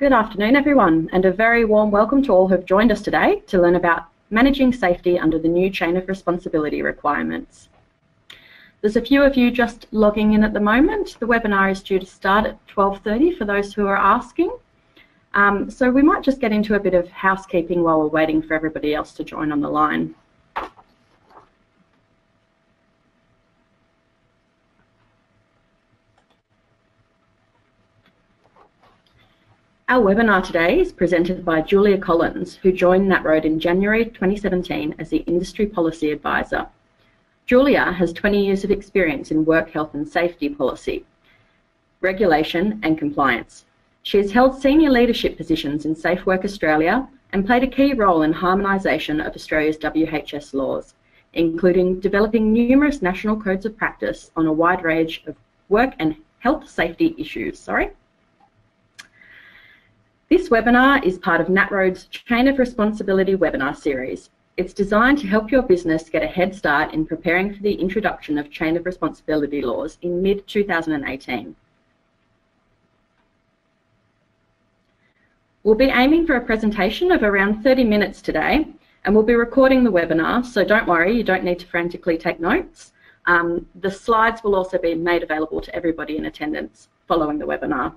Good afternoon, everyone, and a very warm welcome to all who have joined us today to learn about managing safety under the new chain of responsibility requirements. There's a few of you just logging in at the moment. The webinar is due to start at 12.30 for those who are asking. Um, so we might just get into a bit of housekeeping while we're waiting for everybody else to join on the line. Our webinar today is presented by Julia Collins, who joined NatRoad in January 2017 as the Industry Policy Advisor. Julia has 20 years of experience in work health and safety policy, regulation and compliance. She has held senior leadership positions in Safe Work Australia and played a key role in harmonisation of Australia's WHS laws, including developing numerous national codes of practice on a wide range of work and health safety issues. Sorry. This webinar is part of NatRoad's Chain of Responsibility webinar series. It's designed to help your business get a head start in preparing for the introduction of Chain of Responsibility laws in mid-2018. We'll be aiming for a presentation of around 30 minutes today and we'll be recording the webinar, so don't worry, you don't need to frantically take notes. Um, the slides will also be made available to everybody in attendance following the webinar.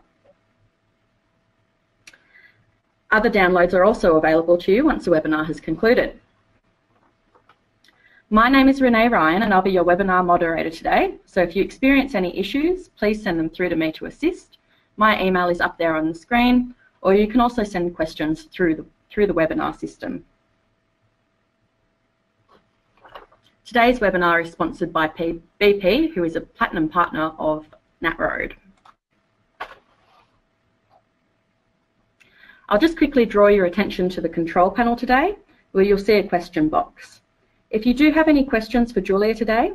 Other downloads are also available to you once the webinar has concluded. My name is Renee Ryan and I'll be your webinar moderator today. So if you experience any issues, please send them through to me to assist. My email is up there on the screen or you can also send questions through the, through the webinar system. Today's webinar is sponsored by BP, who is a Platinum Partner of NatRoad. I'll just quickly draw your attention to the control panel today, where you'll see a question box. If you do have any questions for Julia today,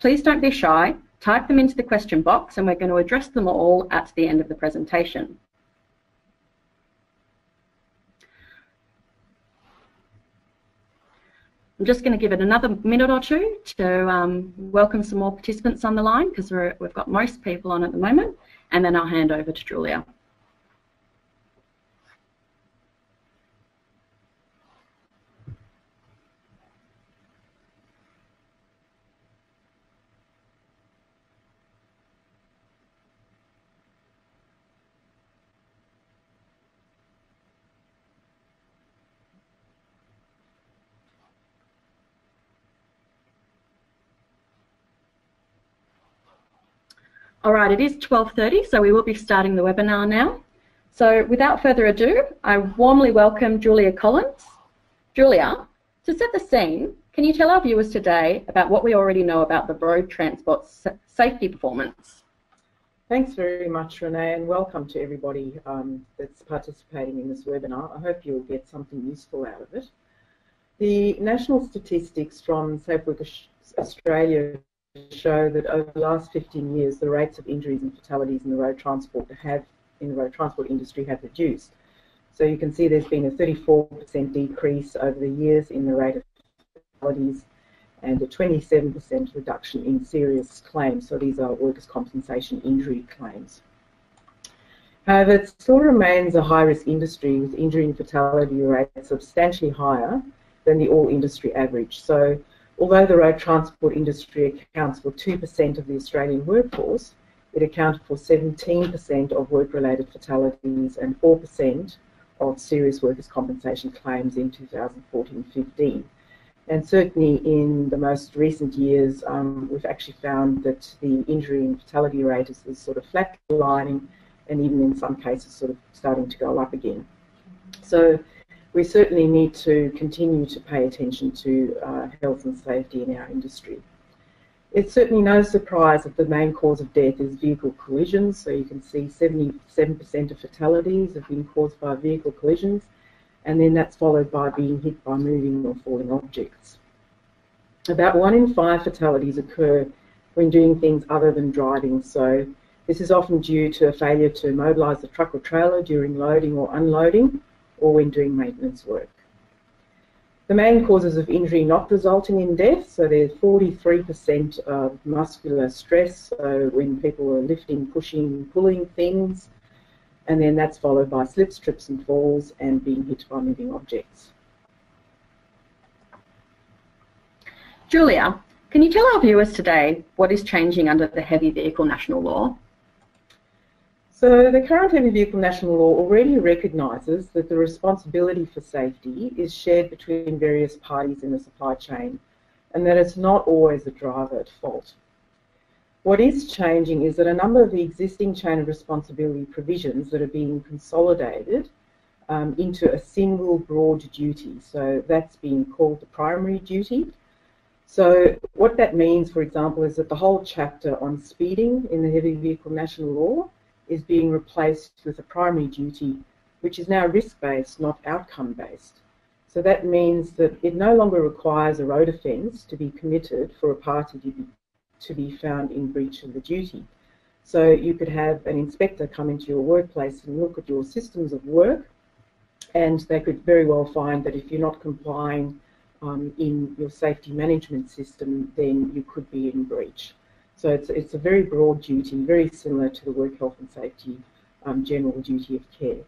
please don't be shy, type them into the question box and we're going to address them all at the end of the presentation. I'm just going to give it another minute or two to um, welcome some more participants on the line because we've got most people on at the moment and then I'll hand over to Julia. All right, it is 12.30, so we will be starting the webinar now. So without further ado, I warmly welcome Julia Collins. Julia, to set the scene, can you tell our viewers today about what we already know about the road transport safety performance? Thanks very much, Renee, and welcome to everybody um, that's participating in this webinar. I hope you'll get something useful out of it. The national statistics from Safe Work Australia show that over the last 15 years, the rates of injuries and fatalities in the road transport have in the road transport industry have reduced. So you can see there's been a 34% decrease over the years in the rate of fatalities and a 27% reduction in serious claims. So these are workers' compensation injury claims. However, it still remains a high-risk industry with injury and fatality rates substantially higher than the all-industry average. So Although the road transport industry accounts for 2% of the Australian workforce, it accounted for 17% of work-related fatalities and 4% of serious workers' compensation claims in 2014-15. And certainly in the most recent years, um, we've actually found that the injury and fatality rate is, is sort of flatlining and even in some cases sort of starting to go up again. So we certainly need to continue to pay attention to uh, health and safety in our industry. It's certainly no surprise that the main cause of death is vehicle collisions. So you can see 77% of fatalities have been caused by vehicle collisions, and then that's followed by being hit by moving or falling objects. About one in five fatalities occur when doing things other than driving. So this is often due to a failure to mobilise the truck or trailer during loading or unloading, or when doing maintenance work. The main causes of injury not resulting in death, so there's 43% of muscular stress, so when people are lifting, pushing, pulling things, and then that's followed by slips, trips and falls and being hit by moving objects. Julia, can you tell our viewers today what is changing under the Heavy Vehicle National Law? So the current Heavy Vehicle National Law already recognises that the responsibility for safety is shared between various parties in the supply chain and that it's not always the driver at fault. What is changing is that a number of the existing chain of responsibility provisions that are being consolidated um, into a single broad duty. So that's being called the primary duty. So what that means, for example, is that the whole chapter on speeding in the Heavy Vehicle National Law is being replaced with a primary duty, which is now risk-based, not outcome-based. So that means that it no longer requires a road offence to be committed for a party to be to be found in breach of the duty. So you could have an inspector come into your workplace and look at your systems of work, and they could very well find that if you're not complying um, in your safety management system, then you could be in breach. So it's, it's a very broad duty, very similar to the work health and safety um, general duty of care.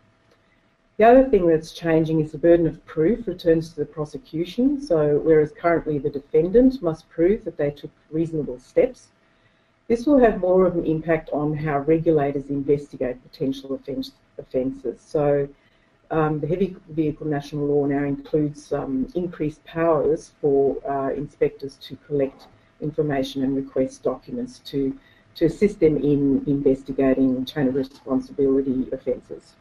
The other thing that's changing is the burden of proof returns to the prosecution. So whereas currently the defendant must prove that they took reasonable steps, this will have more of an impact on how regulators investigate potential offence, offences. So um, the Heavy Vehicle National Law now includes um, increased powers for uh, inspectors to collect information and request documents to, to assist them in investigating chain of responsibility offences.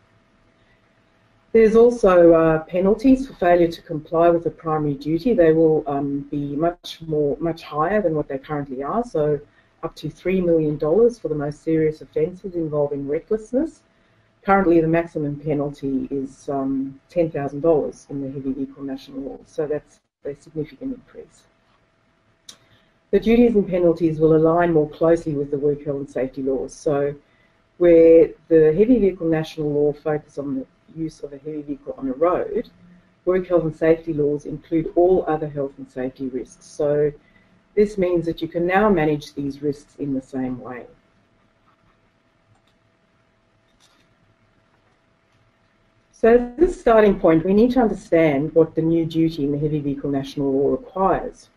There's also uh, penalties for failure to comply with a primary duty. They will um, be much more, much higher than what they currently are. So up to $3 million for the most serious offences involving recklessness. Currently, the maximum penalty is um, $10,000 in the Heavy Vehicle National Law. So that's a significant increase. The duties and penalties will align more closely with the work health and safety laws. So where the Heavy Vehicle National Law focuses on the use of a heavy vehicle on a road, work health and safety laws include all other health and safety risks. So this means that you can now manage these risks in the same way. So as a starting point, we need to understand what the new duty in the Heavy Vehicle National Law requires.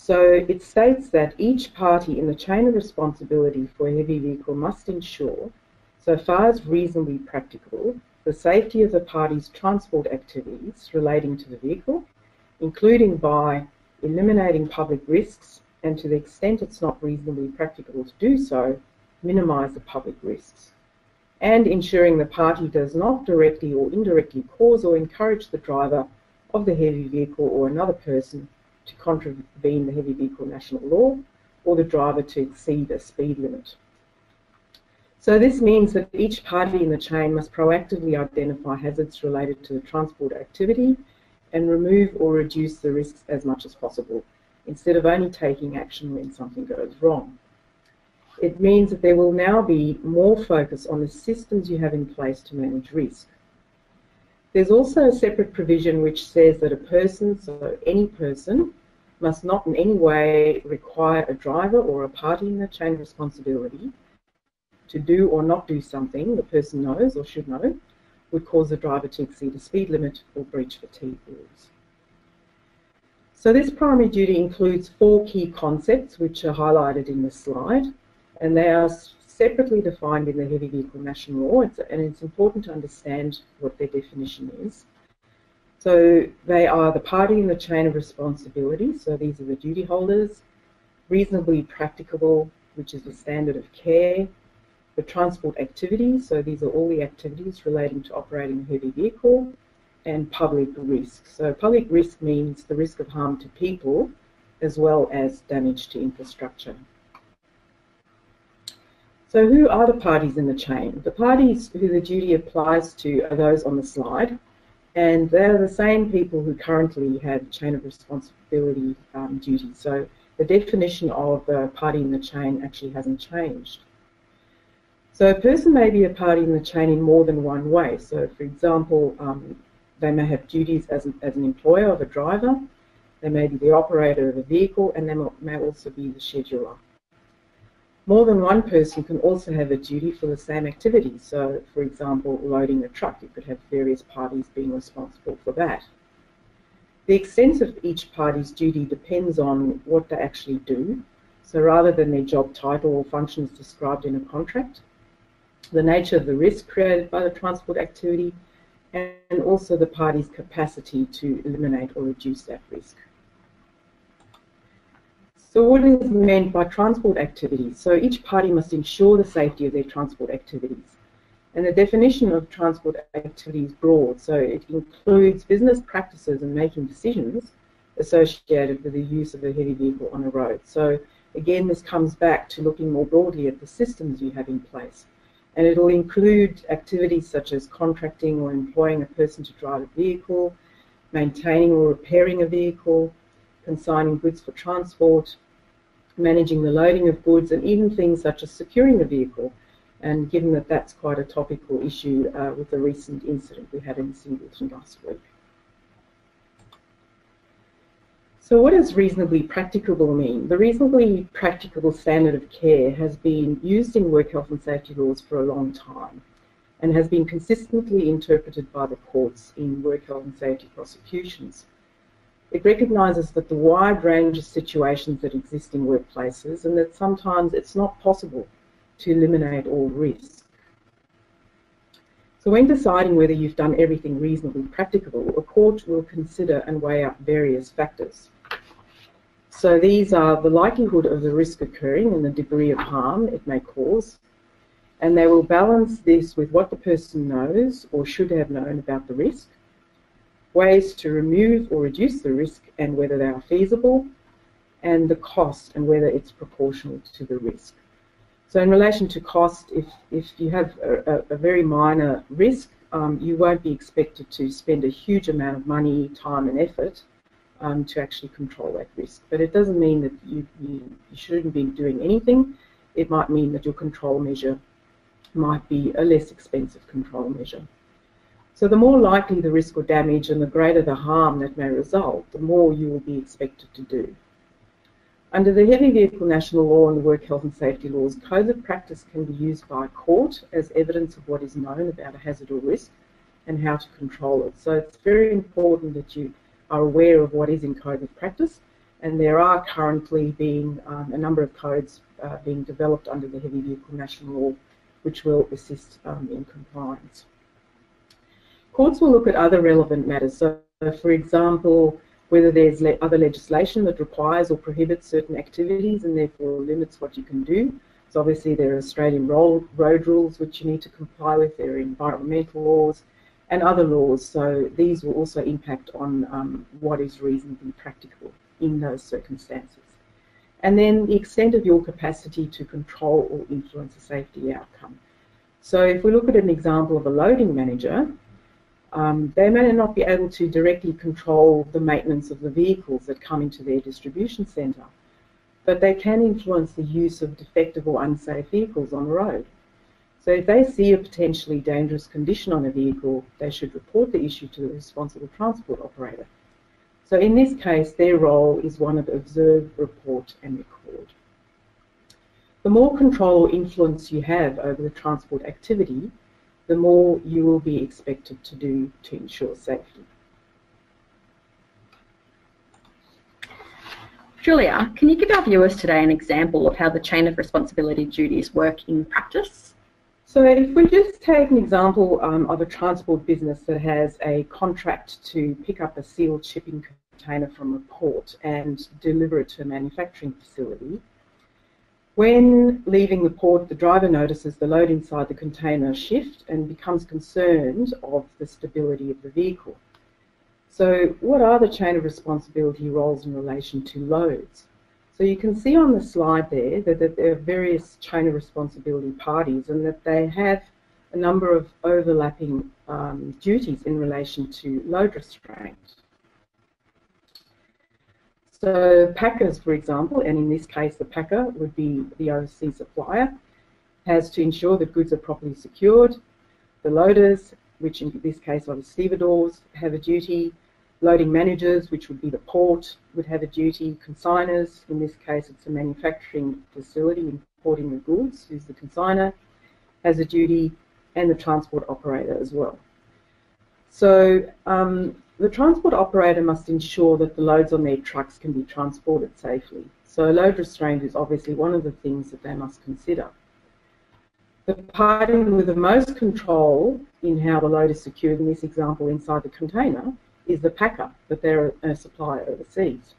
So it states that each party in the chain of responsibility for a heavy vehicle must ensure, so far as reasonably practicable, the safety of the party's transport activities relating to the vehicle, including by eliminating public risks and to the extent it's not reasonably practicable to do so, minimise the public risks, and ensuring the party does not directly or indirectly cause or encourage the driver of the heavy vehicle or another person to contravene the heavy vehicle national law or the driver to exceed a speed limit. So this means that each party in the chain must proactively identify hazards related to the transport activity and remove or reduce the risks as much as possible, instead of only taking action when something goes wrong. It means that there will now be more focus on the systems you have in place to manage risk. There's also a separate provision which says that a person, so any person, must not in any way require a driver or a party in the chain of responsibility to do or not do something the person knows or should know would cause the driver to exceed a speed limit or breach fatigue rules. So this primary duty includes four key concepts which are highlighted in the slide and they are separately defined in the Heavy Vehicle National Law it's, and it's important to understand what their definition is. So they are the party in the chain of responsibility, so these are the duty holders, reasonably practicable, which is the standard of care, the transport activities, so these are all the activities relating to operating a heavy vehicle, and public risk. So public risk means the risk of harm to people as well as damage to infrastructure. So who are the parties in the chain? The parties who the duty applies to are those on the slide, and they're the same people who currently have chain of responsibility um, duty. So the definition of a party in the chain actually hasn't changed. So a person may be a party in the chain in more than one way. So for example, um, they may have duties as an, as an employer of a driver, they may be the operator of a vehicle, and they may also be the scheduler. More than one person can also have a duty for the same activity. So, for example, loading a truck, you could have various parties being responsible for that. The extent of each party's duty depends on what they actually do. So rather than their job title or functions described in a contract, the nature of the risk created by the transport activity, and also the party's capacity to eliminate or reduce that risk. So what is meant by transport activities? So each party must ensure the safety of their transport activities. And the definition of transport activity is broad, so it includes business practices and making decisions associated with the use of a heavy vehicle on a road. So again, this comes back to looking more broadly at the systems you have in place. And it'll include activities such as contracting or employing a person to drive a vehicle, maintaining or repairing a vehicle, consigning goods for transport, managing the loading of goods, and even things such as securing the vehicle. And given that that's quite a topical issue uh, with the recent incident we had in Singleton last week. So what does reasonably practicable mean? The reasonably practicable standard of care has been used in work health and safety laws for a long time and has been consistently interpreted by the courts in work health and safety prosecutions. It recognises that the wide range of situations that exist in workplaces and that sometimes it's not possible to eliminate all risk. So when deciding whether you've done everything reasonably practicable, a court will consider and weigh up various factors. So these are the likelihood of the risk occurring and the degree of harm it may cause, and they will balance this with what the person knows or should have known about the risk, ways to remove or reduce the risk and whether they are feasible, and the cost and whether it's proportional to the risk. So in relation to cost, if, if you have a, a, very minor risk, um, you won't be expected to spend a huge amount of money, time and effort um, to actually control that risk. But it doesn't mean that you, you, you shouldn't be doing anything. It might mean that your control measure might be a less expensive control measure. So the more likely the risk or damage and the greater the harm that may result, the more you will be expected to do. Under the Heavy Vehicle National Law and the Work Health and Safety Laws, codes of practice can be used by a court as evidence of what is known about a hazard or risk and how to control it. So it's very important that you are aware of what is in code of practice and there are currently being um, a number of codes uh, being developed under the Heavy Vehicle National Law which will assist um, in compliance. Courts will look at other relevant matters. So, for example, whether there's le other legislation that requires or prohibits certain activities and therefore limits what you can do. So obviously there are Australian road rules which you need to comply with, there are environmental laws and other laws. So these will also impact on um, what is reasonably practicable in those circumstances. And then the extent of your capacity to control or influence a safety outcome. So if we look at an example of a loading manager, um, they may not be able to directly control the maintenance of the vehicles that come into their distribution centre, but they can influence the use of defective or unsafe vehicles on the road. So if they see a potentially dangerous condition on a vehicle, they should report the issue to the responsible transport operator. So in this case, their role is one of observe, report and record. The more control or influence you have over the transport activity, the more you will be expected to do to ensure safety. Julia, can you give our viewers today an example of how the chain of responsibility duties work in practice? So if we just take an example um, of a transport business that has a contract to pick up a sealed shipping container from a port and deliver it to a manufacturing facility, when leaving the port, the driver notices the load inside the container shift and becomes concerned of the stability of the vehicle. So what are the chain of responsibility roles in relation to loads? So you can see on the slide there that, that there are various chain of responsibility parties and that they have a number of overlapping um, duties in relation to load restraint. So packers, for example, and in this case the packer would be the overseas supplier, has to ensure that goods are properly secured. The loaders, which in this case are the stevedores, have a duty. Loading managers, which would be the port, would have a duty. Consigners, in this case it's a manufacturing facility importing the goods, who's the consigner, has a duty, and the transport operator as well. So um, the transport operator must ensure that the loads on their trucks can be transported safely. So load restraint is obviously one of the things that they must consider. The party with the most control in how the load is secured, in this example inside the container, is the packer, but they're a supplier overseas.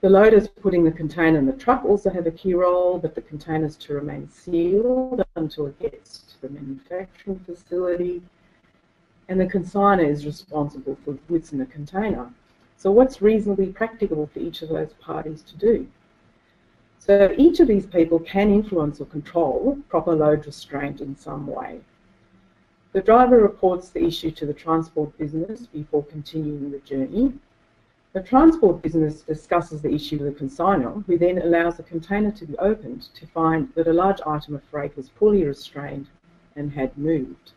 The loaders putting the container in the truck also have a key role, but the containers to remain sealed until it gets to the manufacturing facility and the consigner is responsible for goods in the container. So what's reasonably practicable for each of those parties to do? So each of these people can influence or control proper load restraint in some way. The driver reports the issue to the transport business before continuing the journey. The transport business discusses the issue with the consigner, who then allows the container to be opened to find that a large item of freight was poorly restrained and had moved.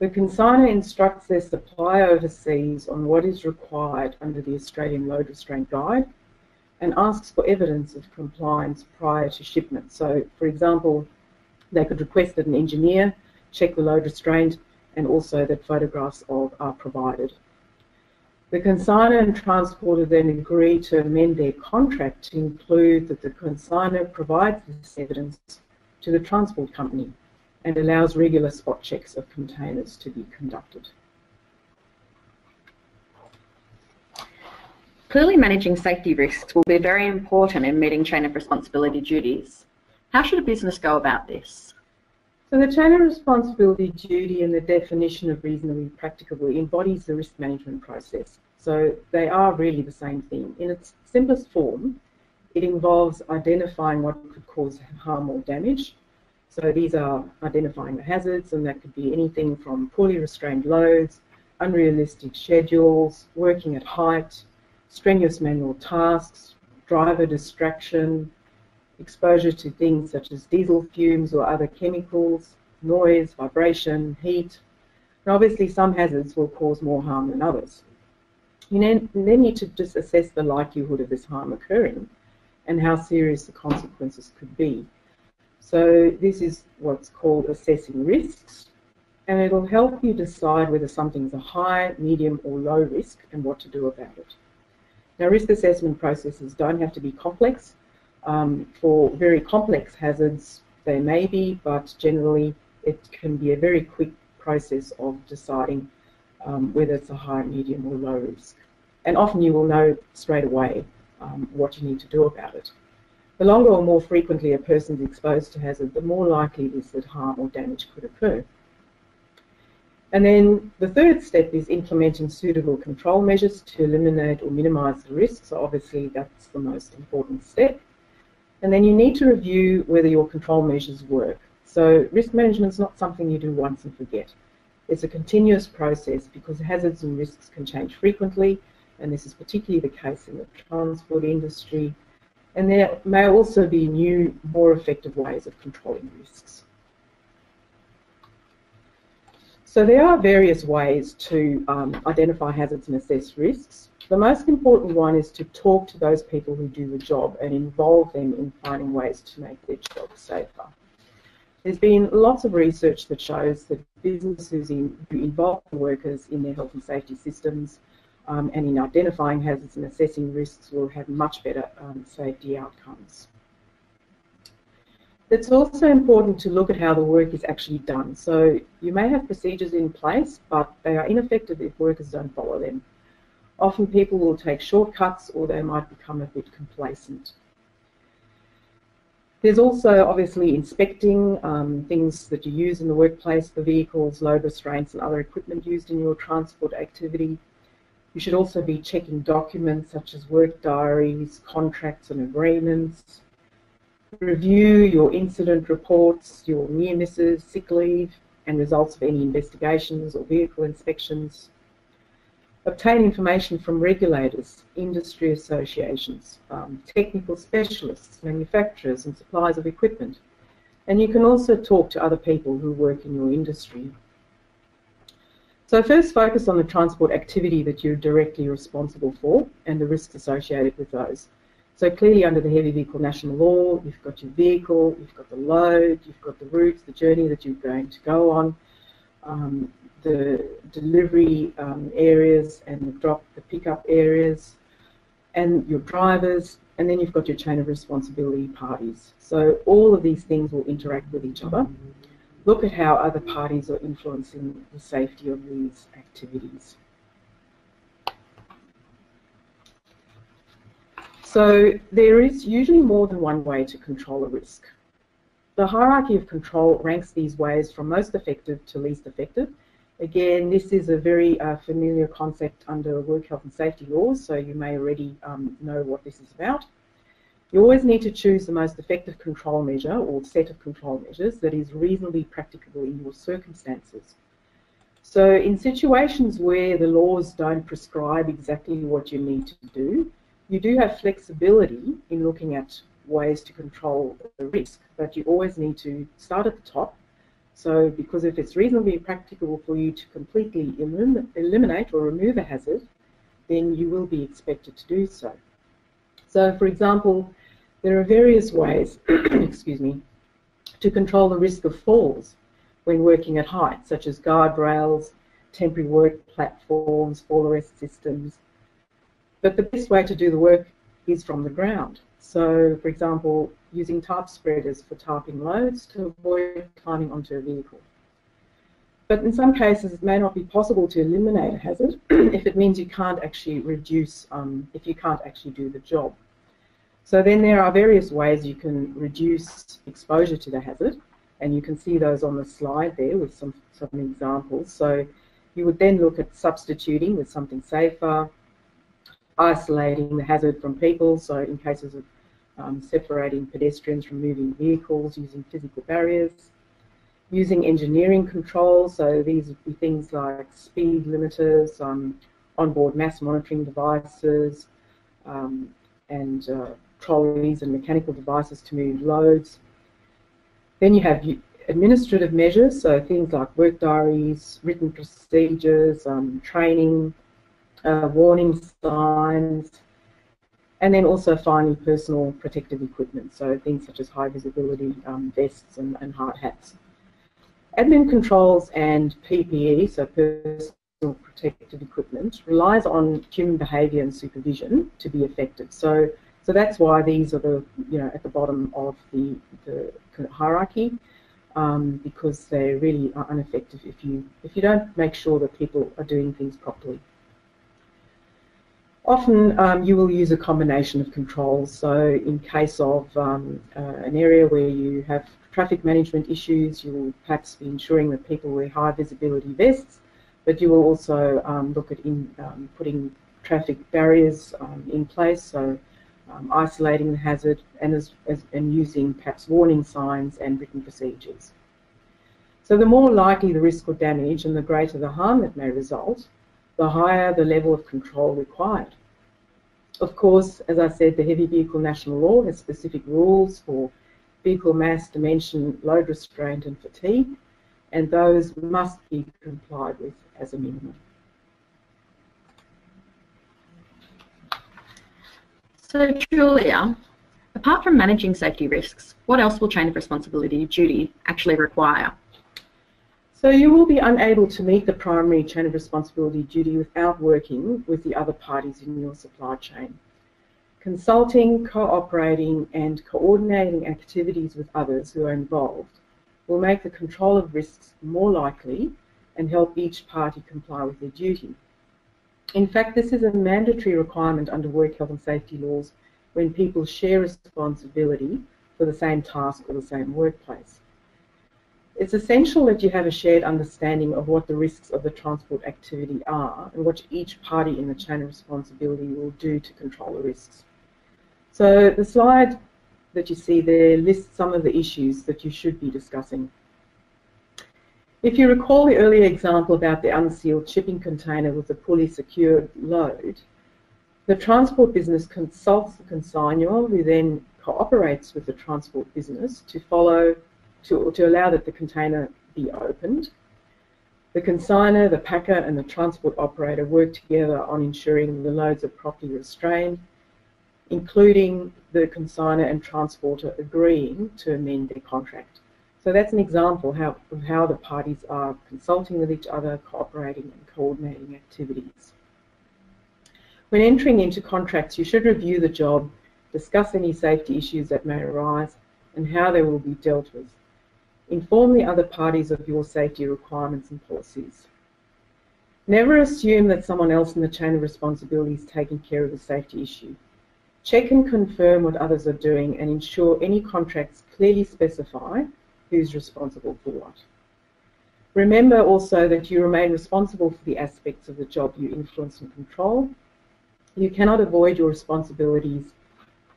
The consigner instructs their supplier overseas on what is required under the Australian Load Restraint Guide and asks for evidence of compliance prior to shipment. So, for example, they could request that an engineer check the load restraint and also that photographs of are provided. The consigner and transporter then agree to amend their contract to include that the consigner provides this evidence to the transport company and allows regular spot checks of containers to be conducted. Clearly managing safety risks will be very important in meeting chain of responsibility duties. How should a business go about this? So the chain of responsibility duty and the definition of reasonably practicable embodies the risk management process. So they are really the same thing. In its simplest form, it involves identifying what could cause harm or damage, so these are identifying the hazards, and that could be anything from poorly restrained loads, unrealistic schedules, working at height, strenuous manual tasks, driver distraction, exposure to things such as diesel fumes or other chemicals, noise, vibration, heat. And obviously some hazards will cause more harm than others. You then need to just assess the likelihood of this harm occurring and how serious the consequences could be. So this is what's called assessing risks, and it'll help you decide whether something's a high, medium, or low risk and what to do about it. Now, risk assessment processes don't have to be complex. Um, for very complex hazards, they may be, but generally it can be a very quick process of deciding um, whether it's a high, medium, or low risk. And often you will know straight away um, what you need to do about it. The longer or more frequently a person is exposed to hazard, the more likely it is that harm or damage could occur. And then the third step is implementing suitable control measures to eliminate or minimise the risk. So obviously that's the most important step. And then you need to review whether your control measures work. So risk management is not something you do once and forget. It's a continuous process because hazards and risks can change frequently, and this is particularly the case in the transport industry, and there may also be new, more effective ways of controlling risks. So there are various ways to um, identify hazards and assess risks. The most important one is to talk to those people who do the job and involve them in finding ways to make their job safer. There's been lots of research that shows that businesses in, who involve workers in their health and safety systems um, and in identifying hazards and assessing risks will have much better um, safety outcomes. It's also important to look at how the work is actually done. So you may have procedures in place, but they are ineffective if workers don't follow them. Often people will take shortcuts or they might become a bit complacent. There's also obviously inspecting um, things that you use in the workplace, the vehicles, load restraints and other equipment used in your transport activity. You should also be checking documents such as work diaries, contracts and agreements. Review your incident reports, your near misses, sick leave, and results of any investigations or vehicle inspections. Obtain information from regulators, industry associations, um, technical specialists, manufacturers and suppliers of equipment. And you can also talk to other people who work in your industry so first focus on the transport activity that you're directly responsible for and the risks associated with those. So clearly under the heavy vehicle national law, you've got your vehicle, you've got the load, you've got the routes, the journey that you're going to go on, um, the delivery um, areas and the drop, the pickup areas, and your drivers, and then you've got your chain of responsibility parties. So all of these things will interact with each other. Look at how other parties are influencing the safety of these activities. So there is usually more than one way to control a risk. The hierarchy of control ranks these ways from most effective to least effective. Again, this is a very uh, familiar concept under work health and safety laws, so you may already um, know what this is about. You always need to choose the most effective control measure or set of control measures that is reasonably practicable in your circumstances. So in situations where the laws don't prescribe exactly what you need to do, you do have flexibility in looking at ways to control the risk, but you always need to start at the top. So, because if it's reasonably practicable for you to completely elim eliminate or remove a hazard, then you will be expected to do so. So, for example, there are various ways, excuse me, to control the risk of falls when working at height, such as guardrails, temporary work platforms, fall arrest systems, but the best way to do the work is from the ground. So, for example, using tarp spreaders for tarping loads to avoid climbing onto a vehicle. But in some cases, it may not be possible to eliminate a hazard if it means you can't actually reduce, um, if you can't actually do the job. So then there are various ways you can reduce exposure to the hazard, and you can see those on the slide there with some, some examples. So you would then look at substituting with something safer, isolating the hazard from people, so in cases of um, separating pedestrians from moving vehicles using physical barriers, using engineering controls, so these would be things like speed limiters, um, onboard mass monitoring devices, um, and uh, trolleys and mechanical devices to move loads. Then you have administrative measures, so things like work diaries, written procedures, um, training, uh, warning signs, and then also finally personal protective equipment, so things such as high visibility um, vests and, and, hard hats. Admin controls and PPE, so personal protective equipment, relies on human behaviour and supervision to be effective. So, so that's why these are the, you know, at the bottom of the, the hierarchy. Um, because they really are ineffective if you if you don't make sure that people are doing things properly. Often um, you will use a combination of controls. So in case of um, uh, an area where you have traffic management issues, you will perhaps be ensuring that people wear high visibility vests, but you will also um, look at in, um, putting traffic barriers um, in place, so um, isolating the hazard and, as, as, and using perhaps warning signs and written procedures. So the more likely the risk or damage and the greater the harm that may result, the higher the level of control required. Of course, as I said, the Heavy Vehicle National Law has specific rules for vehicle mass, dimension, load restraint and fatigue, and those must be complied with as a minimum. So Julia, apart from managing safety risks, what else will chain of responsibility duty actually require? So you will be unable to meet the primary chain of responsibility duty without working with the other parties in your supply chain. Consulting, cooperating and coordinating activities with others who are involved will make the control of risks more likely and help each party comply with their duty. In fact, this is a mandatory requirement under work health and safety laws when people share responsibility for the same task or the same workplace. It's essential that you have a shared understanding of what the risks of the transport activity are and what each party in the chain of responsibility will do to control the risks. So the slide that you see there lists some of the issues that you should be discussing. If you recall the earlier example about the unsealed shipping container with the fully secured load, the transport business consults the consignor who then cooperates with the transport business to follow to, to allow that the container be opened. The consigner, the packer and the transport operator work together on ensuring the loads are properly restrained. including the consigner and transporter agreeing to amend their contract. So that's an example how, of how the parties are consulting with each other, cooperating and coordinating activities. When entering into contracts, you should review the job, discuss any safety issues that may arise, and how they will be dealt with. Inform the other parties of your safety requirements and policies. Never assume that someone else in the chain of responsibility is taking care of the safety issue. Check and confirm what others are doing and ensure any contracts clearly specify who's responsible for what. Remember also that you remain responsible for the aspects of the job you influence and control. You cannot avoid your responsibilities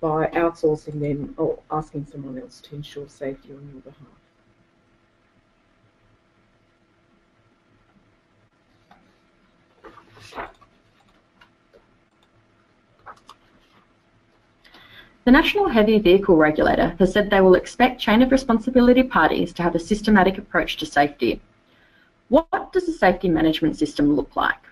by outsourcing them or asking someone else to ensure safety on your behalf. The National Heavy Vehicle Regulator has said they will expect chain of responsibility parties to have a systematic approach to safety. What does a safety management system look like?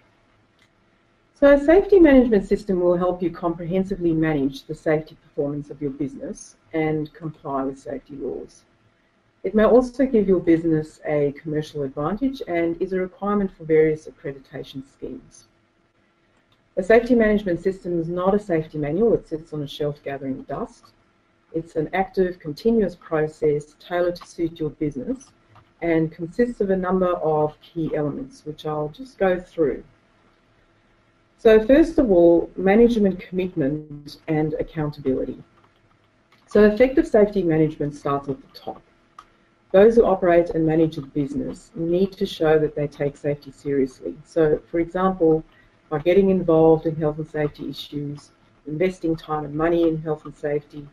So a safety management system will help you comprehensively manage the safety performance of your business and comply with safety laws. It may also give your business a commercial advantage and is a requirement for various accreditation schemes. A safety management system is not a safety manual that sits on a shelf gathering dust. It's an active, continuous process tailored to suit your business and consists of a number of key elements, which I'll just go through. So first of all, management commitment and accountability. So effective safety management starts at the top. Those who operate and manage a business need to show that they take safety seriously. So, for example, by getting involved in health and safety issues, investing time and money in health and safety,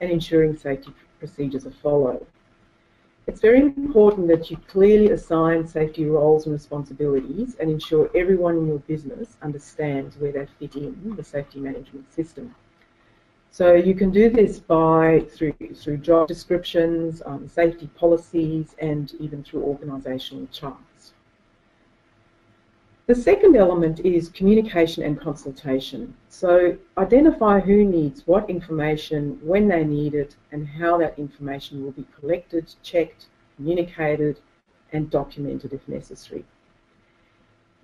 and ensuring safety procedures are followed. It's very important that you clearly assign safety roles and responsibilities and ensure everyone in your business understands where they fit in the safety management system. So you can do this by through through job descriptions, um, safety policies, and even through organisational charts. The second element is communication and consultation. So identify who needs what information, when they need it, and how that information will be collected, checked, communicated, and documented if necessary.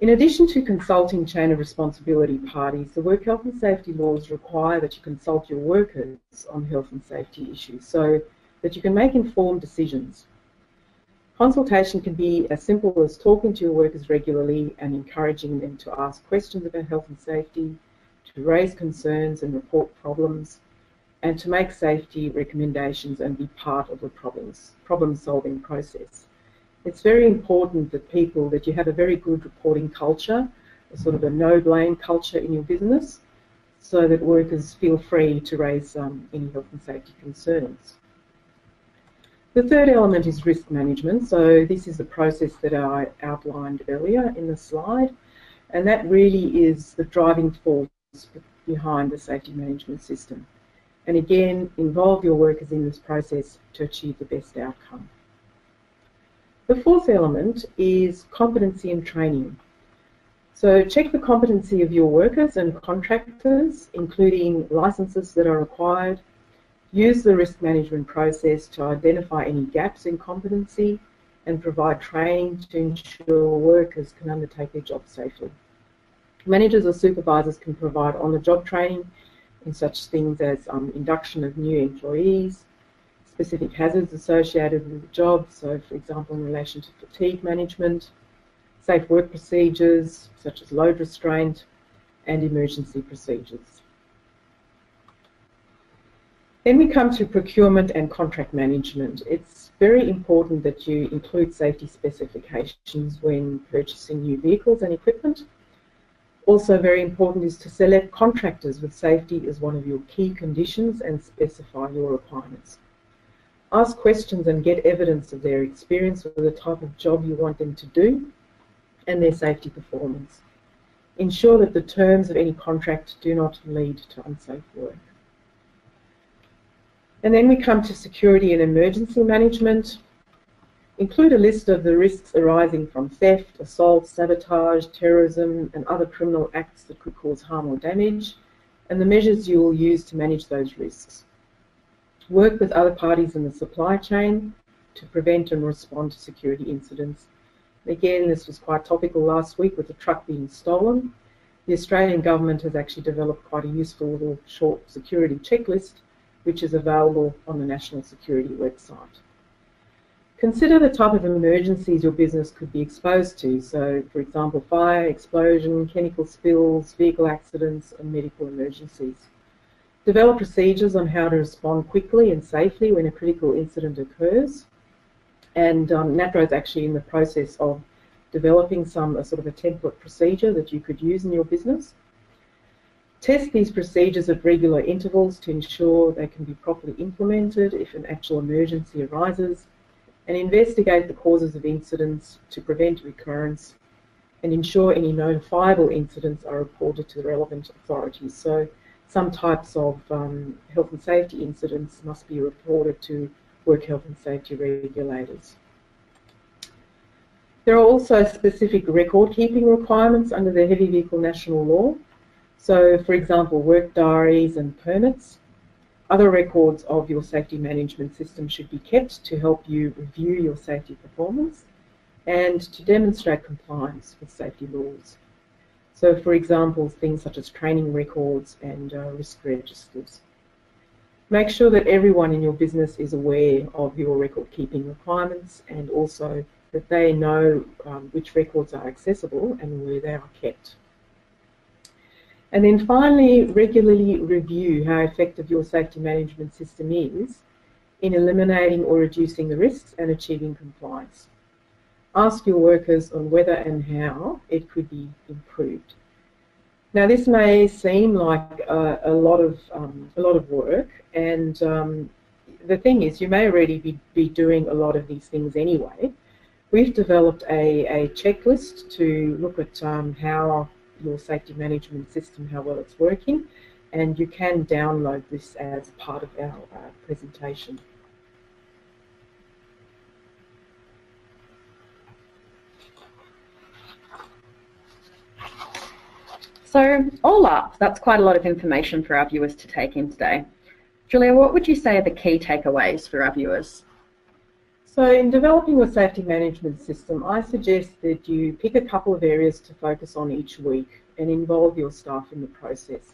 In addition to consulting chain of responsibility parties, the work health and safety laws require that you consult your workers on health and safety issues so that you can make informed decisions. Consultation can be as simple as talking to your workers regularly and encouraging them to ask questions about health and safety, to raise concerns and report problems, and to make safety recommendations and be part of the problems, problem solving process. It's very important that people, that you have a very good reporting culture, a sort of a no blame culture in your business, so that workers feel free to raise um, any health and safety concerns. The third element is risk management. So this is the process that I outlined earlier in the slide, and that really is the driving force behind the safety management system. And again, involve your workers in this process to achieve the best outcome. The fourth element is competency and training. So check the competency of your workers and contractors, including licenses that are required, Use the risk management process to identify any gaps in competency and provide training to ensure workers can undertake their job safely. Managers or supervisors can provide on-the-job training in such things as um, induction of new employees, specific hazards associated with the job, so for example in relation to fatigue management, safe work procedures such as load restraint, and emergency procedures. Then we come to procurement and contract management. It's very important that you include safety specifications when purchasing new vehicles and equipment. Also very important is to select contractors with safety as one of your key conditions and specify your requirements. Ask questions and get evidence of their experience with the type of job you want them to do and their safety performance. Ensure that the terms of any contract do not lead to unsafe work. And then we come to security and emergency management. Include a list of the risks arising from theft, assault, sabotage, terrorism, and other criminal acts that could cause harm or damage, and the measures you will use to manage those risks. Work with other parties in the supply chain to prevent and respond to security incidents. Again, this was quite topical last week with the truck being stolen. The Australian government has actually developed quite a useful little short security checklist which is available on the National Security website. Consider the type of emergencies your business could be exposed to. So, for example, fire, explosion, chemical spills, vehicle accidents, and medical emergencies. Develop procedures on how to respond quickly and safely when a critical incident occurs. And um, NatRoad is actually in the process of developing some sort of a template procedure that you could use in your business. Test these procedures at regular intervals to ensure they can be properly implemented if an actual emergency arises and investigate the causes of incidents to prevent recurrence and ensure any notifiable incidents are reported to the relevant authorities. So some types of um, health and safety incidents must be reported to work health and safety regulators. There are also specific record keeping requirements under the Heavy Vehicle National Law. So, for example, work diaries and permits other records of your safety management system should be kept to help you review your safety performance and to demonstrate compliance with safety laws. So, for example, things such as training records and uh, risk registers. Make sure that everyone in your business is aware of your record keeping requirements and also that they know um, which records are accessible and where they are kept. And then finally, regularly review how effective your safety management system is in eliminating or reducing the risks and achieving compliance. Ask your workers on whether and how it could be improved. Now, this may seem like a, a lot of um, a lot of work, and um, the thing is, you may already be, be doing a lot of these things anyway. We've developed a, a checklist to look at um, how your safety management system, how well it's working, and you can download this as part of our uh, presentation. So all up, that's quite a lot of information for our viewers to take in today. Julia, what would you say are the key takeaways for our viewers? So in developing a safety management system, I suggest that you pick a couple of areas to focus on each week and involve your staff in the process.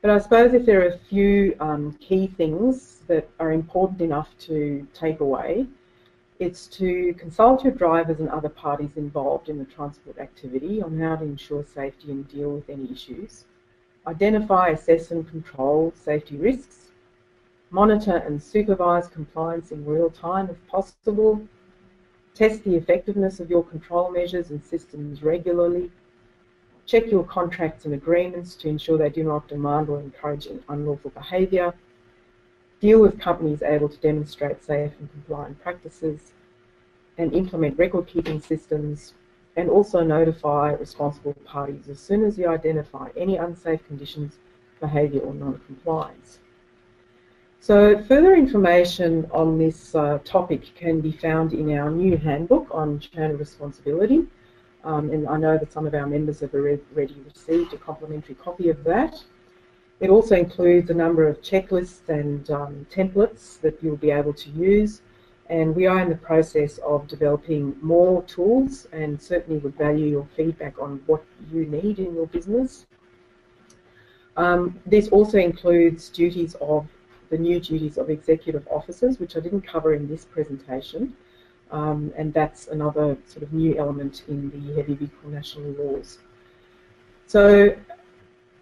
But I suppose if there are a few um, key things that are important enough to take away, it's to consult your drivers and other parties involved in the transport activity on how to ensure safety and deal with any issues. Identify, assess and control safety risks monitor and supervise compliance in real time if possible, test the effectiveness of your control measures and systems regularly, check your contracts and agreements to ensure they do not demand or encourage unlawful behaviour, deal with companies able to demonstrate safe and compliant practices, and implement record keeping systems, and also notify responsible parties as soon as you identify any unsafe conditions, behaviour or non-compliance. So further information on this uh, topic can be found in our new handbook on chain of responsibility. Um, and I know that some of our members have already received a complimentary copy of that. It also includes a number of checklists and um, templates that you'll be able to use. And we are in the process of developing more tools and certainly would value your feedback on what you need in your business. Um, this also includes duties of the new duties of executive officers, which I didn't cover in this presentation. Um, and that's another sort of new element in the heavy vehicle national laws. So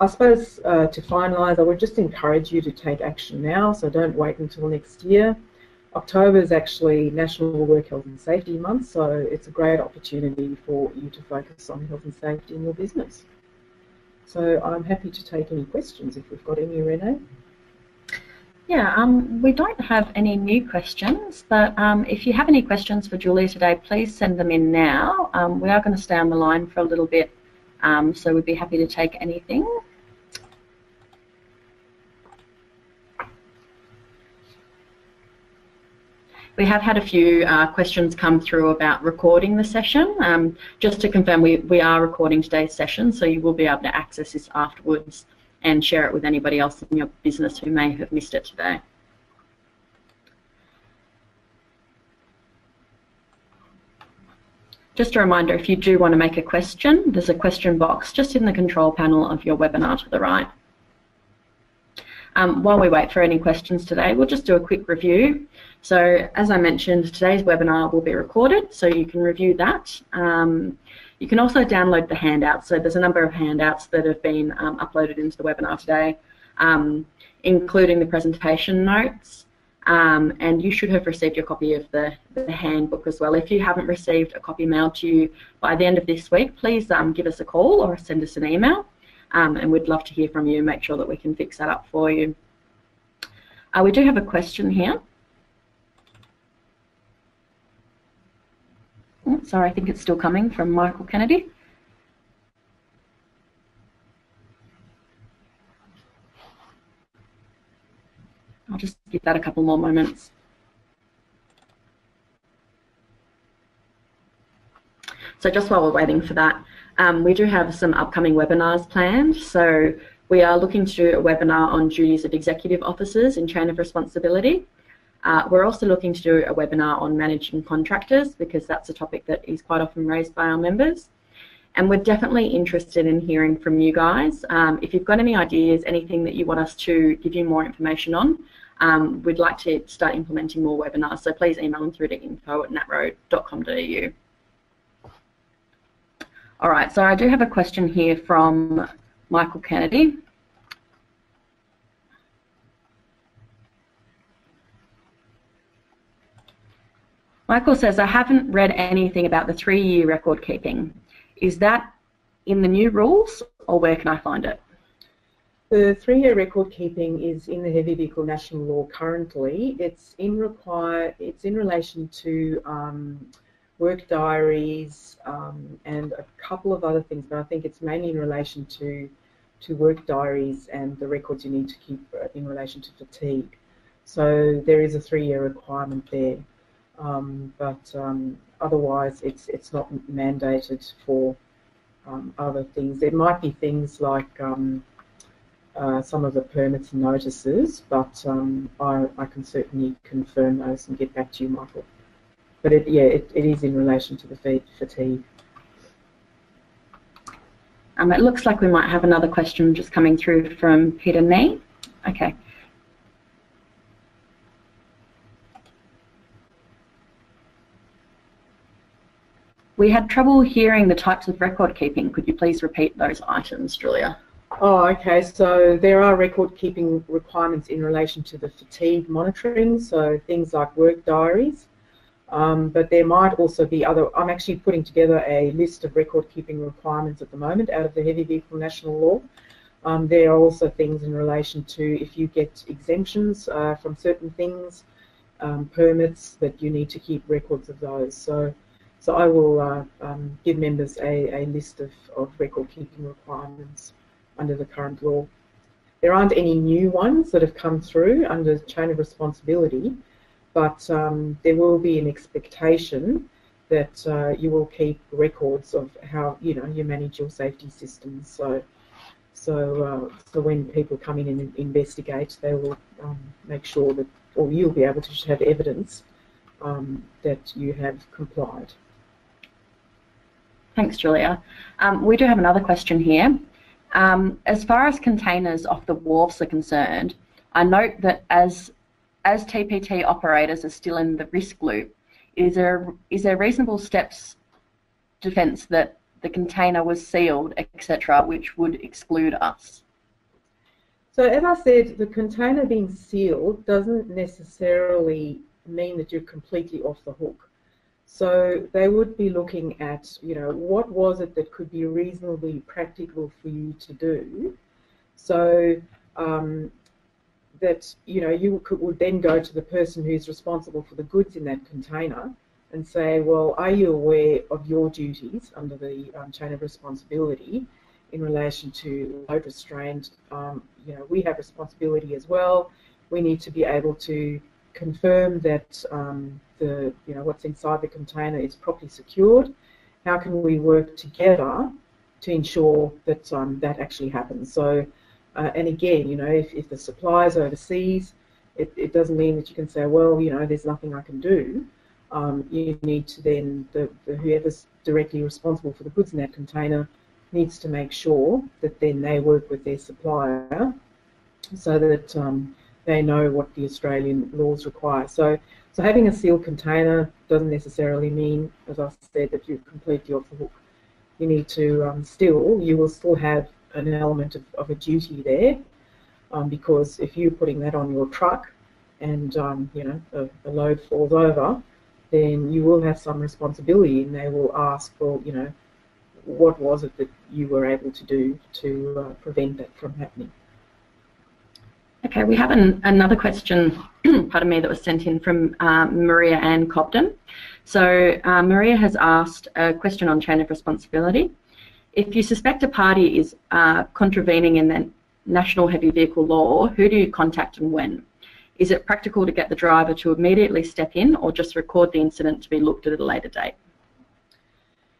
I suppose uh, to finalise, I would just encourage you to take action now, so don't wait until next year. October is actually National Work Health and Safety Month, so it's a great opportunity for you to focus on health and safety in your business. So I'm happy to take any questions if we've got any, Renee. Yeah, um, we don't have any new questions, but um, if you have any questions for Julia today, please send them in now. Um, we are going to stay on the line for a little bit, um, so we'd be happy to take anything. We have had a few uh, questions come through about recording the session. Um, just to confirm, we, we are recording today's session, so you will be able to access this afterwards and share it with anybody else in your business who may have missed it today. Just a reminder, if you do want to make a question, there's a question box just in the control panel of your webinar to the right. Um, while we wait for any questions today, we'll just do a quick review. So as I mentioned, today's webinar will be recorded, so you can review that. Um, you can also download the handouts. So there's a number of handouts that have been um, uploaded into the webinar today, um, including the presentation notes, um, and you should have received your copy of the, the, handbook as well. If you haven't received a copy mailed to you by the end of this week, please um, give us a call or send us an email, um, and we'd love to hear from you and make sure that we can fix that up for you. Uh, we do have a question here. Sorry, I think it's still coming from Michael Kennedy. I'll just give that a couple more moments. So just while we're waiting for that, um, we do have some upcoming webinars planned. So we are looking to do a webinar on duties of executive officers in chain of responsibility. Uh, we're also looking to do a webinar on managing contractors because that's a topic that is quite often raised by our members. And we're definitely interested in hearing from you guys. Um, if you've got any ideas, anything that you want us to give you more information on, um, we'd like to start implementing more webinars. So please email them through to info at natroad.com.au. All right, so I do have a question here from Michael Kennedy. Michael says, I haven't read anything about the three-year record keeping. Is that in the new rules or where can I find it? The three-year record keeping is in the heavy vehicle national law currently. It's in require. It's in relation to um, work diaries um, and a couple of other things, but I think it's mainly in relation to to work diaries and the records you need to keep in relation to fatigue. So there is a three-year requirement there, um, but um, otherwise it's it's not mandated for um, other things. There might be things like um, uh, some of the permits and notices, but um, I, I, can certainly confirm those and get back to you, Michael. But it, yeah, it, it is in relation to the feed fatigue. Um, it looks like we might have another question just coming through from Peter Nee. Okay. We had trouble hearing the types of record keeping. Could you please repeat those items, Julia? Oh, okay. So there are record keeping requirements in relation to the fatigue monitoring, so things like work diaries. Um, but there might also be other. I'm actually putting together a list of record keeping requirements at the moment out of the heavy vehicle national law. Um, there are also things in relation to if you get exemptions uh, from certain things, um, permits that you need to keep records of those. So, so I will uh, um, give members a, a list of, of record keeping requirements under the current law. There aren't any new ones that have come through under chain of responsibility, but um, there will be an expectation that uh, you will keep records of how you know you manage your safety systems. So, so, uh, so when people come in and investigate, they will um, make sure that, or you'll be able to have evidence um, that you have complied. Thanks, Julia. Um, we do have another question here. Um, as far as containers off the wharfs are concerned, I note that as as TPT operators are still in the risk loop, is there is there reasonable steps defence that the container was sealed, etc., which would exclude us? So as I said, the container being sealed doesn't necessarily mean that you're completely off the hook. So they would be looking at, you know, what was it that could be reasonably practical for you to do. So um, that, you know, you could, would then go to the person who's responsible for the goods in that container and say, well, are you aware of your duties under the um, chain of responsibility in relation to load restraint? Um, you know, we have responsibility as well. We need to be able to confirm that um, the you know what's inside the container is properly secured. How can we work together to ensure that um, that actually happens? So Uh, and again, you know, if, if the supply is overseas, it, it doesn't mean that you can say, well, you know, there's nothing I can do. Um, you need to then, the, the, whoever's directly responsible for the goods in that container needs to make sure that then they work with their supplier so that um, they know what the Australian laws require. So, so having a sealed container doesn't necessarily mean, as I said, that you're completely off the hook. You need to um, still, you will still have an element of, of a duty there um, because if you're putting that on your truck and um, you know a, a, load falls over, then you will have some responsibility, and they will ask, well, you know, what was it that you were able to do to uh, prevent that from happening? Okay, we have an, another question, pardon me, that was sent in from uh, Maria Ann Cobden. So uh, Maria has asked a question on chain of responsibility. If you suspect a party is uh, contravening in the national heavy vehicle law, who do you contact and when? Is it practical to get the driver to immediately step in or just record the incident to be looked at at a later date?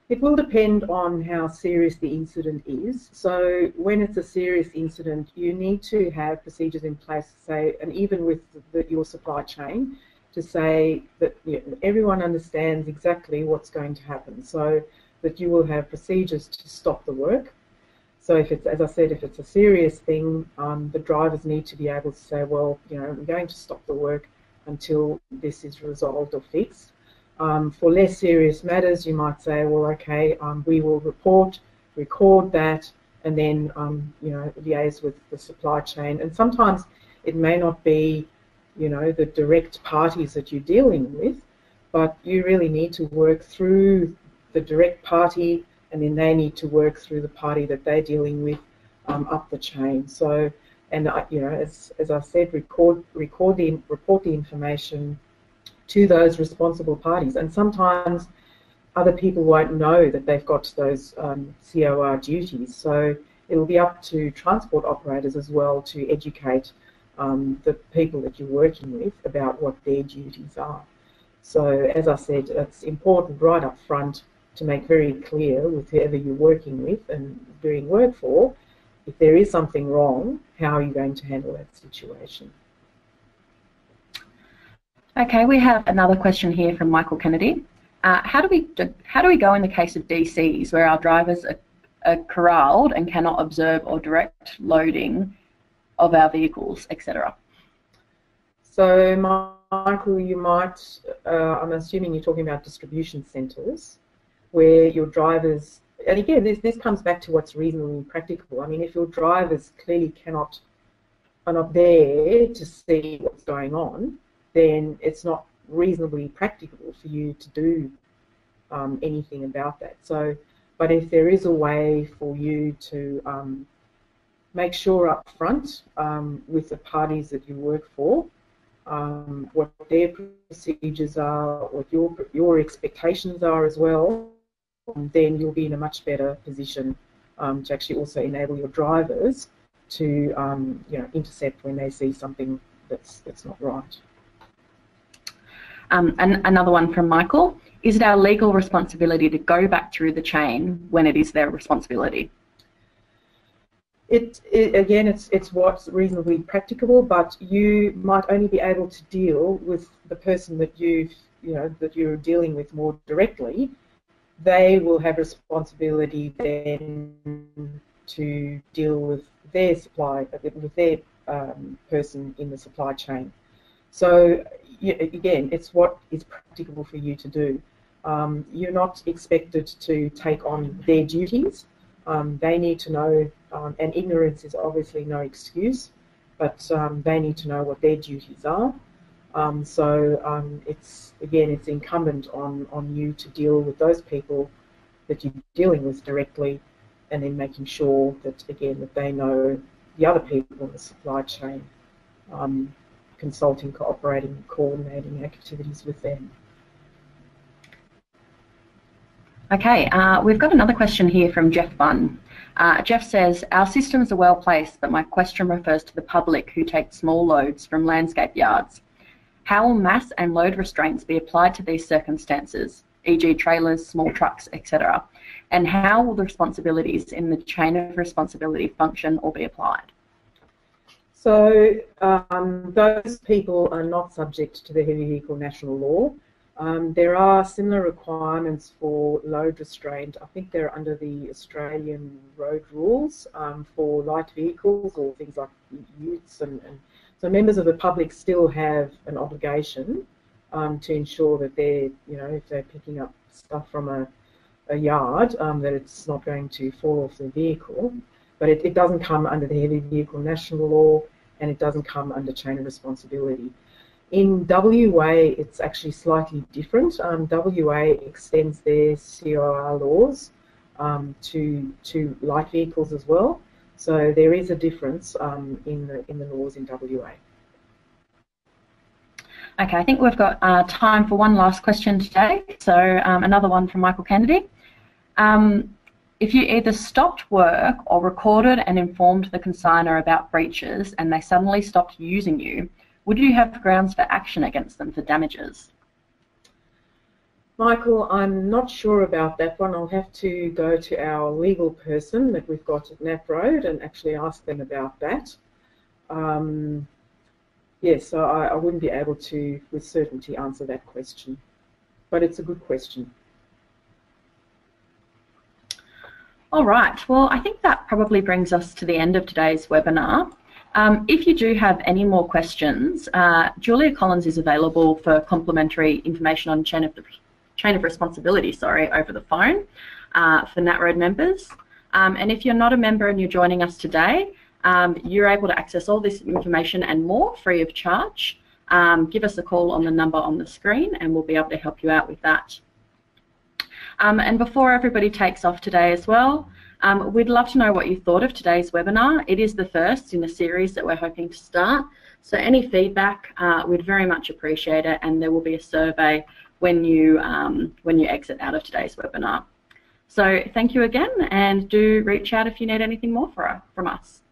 It will depend on how serious the incident is. So when it's a serious incident, you need to have procedures in place say, and even with the, your supply chain, to say that you know, everyone understands exactly what's going to happen. So that you will have procedures to stop the work so if it's, as I said, if it's a serious thing, um, the drivers need to be able to say, well, you know, I'm going to stop the work until this is resolved or fixed. Um, for less serious matters, you might say, well, okay, um, we will report, record that, and then, um, you know, liaise with the supply chain. And sometimes it may not be, you know, the direct parties that you're dealing with, but you really need to work through the direct party and then they need to work through the party that they're dealing with um, up the chain. So, and uh, you know, as, as I said, record, record the, report the information to those responsible parties. And sometimes other people won't know that they've got those um, COR duties. So it will be up to transport operators as well to educate um, the people that you're working with about what their duties are. So as I said, it's important right up front to make very clear with whoever you're working with and doing work for, if there is something wrong, how are you going to handle that situation? Okay, we have another question here from Michael Kennedy. Uh, how do we how do we go in the case of DCs where our drivers are, are corralled and cannot observe or direct loading of our vehicles, etc.? So, Michael, you might, uh, I'm assuming you're talking about distribution centres where your drivers, and again, this, this comes back to what's reasonably practical. I mean, if your drivers clearly cannot, are not there to see what's going on, then it's not reasonably practicable for you to do um, anything about that. So, but if there is a way for you to um, make sure up front um, with the parties that you work for um, what their procedures are, what your your expectations are as well, then you'll be in a much better position um, to actually also enable your drivers to um, you know intercept when they see something that's that's not right. Um, and another one from Michael: Is it our legal responsibility to go back through the chain when it is their responsibility? It, it, again, it's it's what's reasonably practicable, but you might only be able to deal with the person that you you know that you're dealing with more directly they will have responsibility then to deal with their supply, with their um, person in the supply chain. So again, it's what is practicable for you to do. Um, you're not expected to take on their duties. Um, they need to know, um, and ignorance is obviously no excuse, but um, they need to know what their duties are. Um, so um, it's again, it's incumbent on on you to deal with those people that you're dealing with directly, and then making sure that again that they know the other people in the supply chain, consulting, cooperating, and coordinating activities with them. Okay, uh, we've got another question here from Jeff Bunn. Uh, Jeff says, our systems are well placed, but my question refers to the public who take small loads from landscape yards. How will mass and load restraints be applied to these circumstances, e.g. trailers, small trucks, etc.? And how will the responsibilities in the chain of responsibility function or be applied? So um, those people are not subject to the heavy vehicle national law. Um, there are similar requirements for load restraint. I think they're under the Australian road rules um, for light vehicles or things like utes. And, and, so members of the public still have an obligation um, to ensure that they're, you know, if they're picking up stuff from a, a yard, um, that it's not going to fall off the vehicle. But it, it doesn't come under the heavy vehicle national law and it doesn't come under chain of responsibility. In WA, it's actually slightly different. Um, WA extends their COR laws um, to to light vehicles as well. So there is a difference um, in the in the laws in WA. Okay, I think we've got uh, time for one last question today. So um, another one from Michael Kennedy. Um, if you either stopped work or recorded and informed the consigner about breaches and they suddenly stopped using you, would you have grounds for action against them for damages? Michael, I'm not sure about that one. I'll have to go to our legal person that we've got at NatRoad and actually ask them about that. Um, yes, so I, I wouldn't be able to with certainty answer that question, but it's a good question. All right, well, I think that probably brings us to the end of today's webinar. Um, if you do have any more questions, uh, Julia Collins is available for complimentary information on chain of, chain of responsibility sorry, over the phone uh, for NatRoad members. Um, and if you're not a member and you're joining us today, um, you're able to access all this information and more free of charge. Um, give us a call on the number on the screen and we'll be able to help you out with that. Um, and before everybody takes off today as well, um, we'd love to know what you thought of today's webinar. It is the first in a series that we're hoping to start. So any feedback, uh, we'd very much appreciate it, and there will be a survey when you um, when you exit out of today's webinar. So thank you again, and do reach out if you need anything more for, from us.